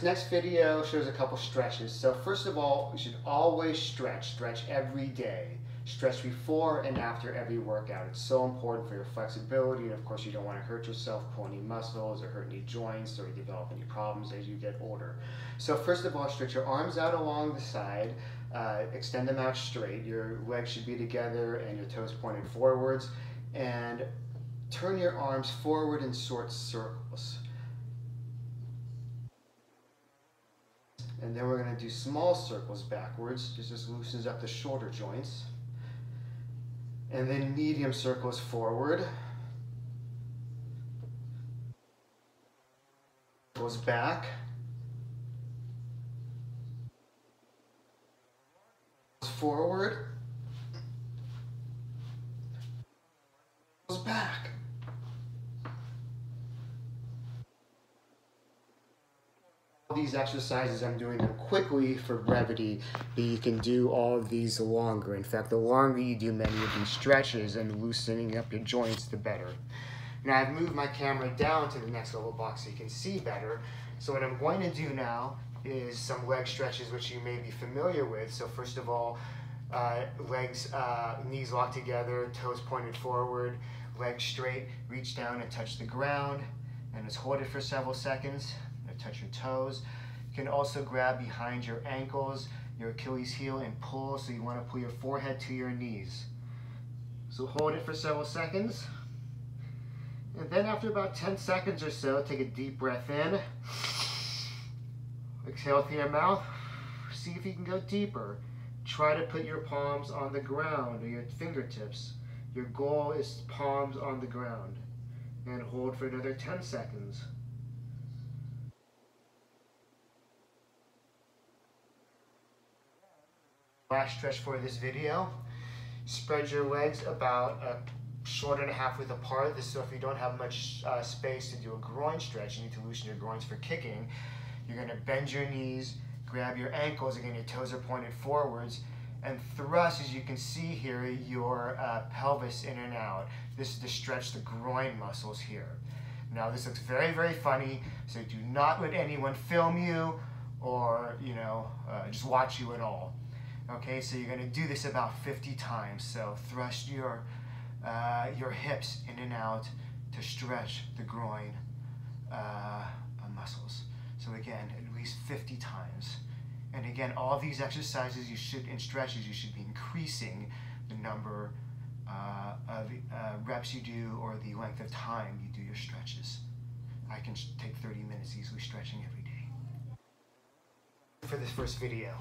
This next video shows a couple stretches. So first of all, you should always stretch. Stretch every day. Stretch before and after every workout. It's so important for your flexibility and of course you don't want to hurt yourself, pull any muscles or hurt any joints or develop any problems as you get older. So first of all, stretch your arms out along the side. Uh, extend them out straight. Your legs should be together and your toes pointed forwards. And turn your arms forward in short circles. And then we're going to do small circles backwards. This just loosens up the shoulder joints. And then medium circles forward. Goes back. Goes forward. Goes back. These exercises, I'm doing them quickly for brevity, but you can do all of these longer. In fact, the longer you do many of these stretches and loosening up your joints, the better. Now I've moved my camera down to the next level box so you can see better. So what I'm going to do now is some leg stretches which you may be familiar with. So first of all, uh, legs, uh, knees locked together, toes pointed forward, legs straight, reach down and touch the ground, and just hold it for several seconds touch your toes. You can also grab behind your ankles, your Achilles heel, and pull. So you want to pull your forehead to your knees. So hold it for several seconds. And then after about 10 seconds or so, take a deep breath in. Exhale through your mouth. See if you can go deeper. Try to put your palms on the ground or your fingertips. Your goal is palms on the ground. And hold for another 10 seconds. Last stretch for this video. Spread your legs about a shoulder and a half width apart. This so if you don't have much uh, space to do a groin stretch, you need to loosen your groins for kicking. You're gonna bend your knees, grab your ankles, again your toes are pointed forwards, and thrust, as you can see here, your uh, pelvis in and out. This is to stretch the groin muscles here. Now this looks very, very funny, so do not let anyone film you or, you know, uh, just watch you at all. Okay, so you're to do this about 50 times. So thrust your, uh, your hips in and out to stretch the groin uh, muscles. So again, at least 50 times. And again, all these exercises you should, in stretches, you should be increasing the number uh, of uh, reps you do or the length of time you do your stretches. I can take 30 minutes easily stretching every day. For this first video.